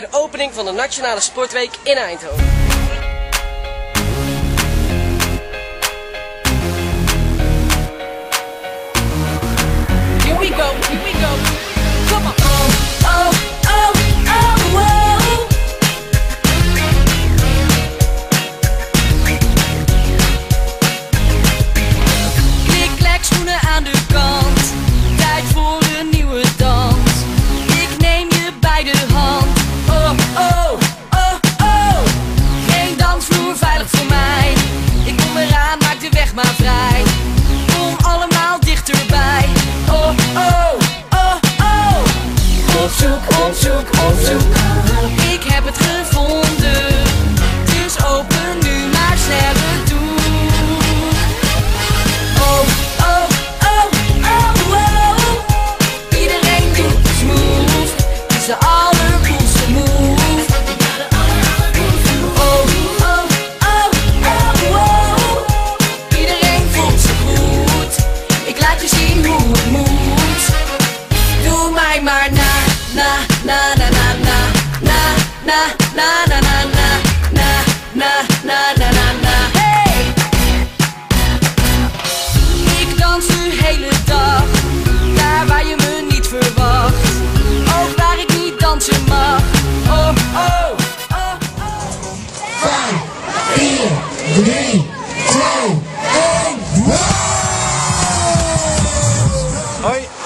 bij de opening van de Nationale Sportweek in Eindhoven. Maar vrij. Kom allemaal dichterbij. Oh, oh, oh, oh. Op zoek, op zoek, op zoek. Na, na, na, na,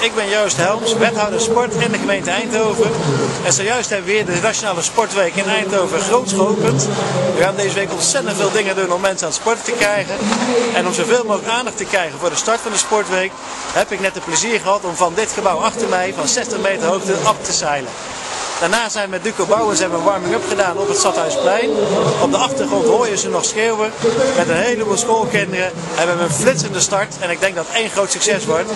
ik ben Joost Helms, wethouder sport in de gemeente Eindhoven. En zojuist hebben we weer de Nationale Sportweek in Eindhoven groots geopend. We gaan deze week ontzettend veel dingen doen om mensen aan het sporten te krijgen. En om zoveel mogelijk aandacht te krijgen voor de start van de sportweek, heb ik net het plezier gehad om van dit gebouw achter mij van 60 meter hoogte af te zeilen. Daarna zijn we met Duco Bouwens hebben een warming-up gedaan op het Stadhuisplein. Op de achtergrond hoor je ze nog schreeuwen. Met een heleboel schoolkinderen hebben we een flitsende start. En ik denk dat het één groot succes wordt.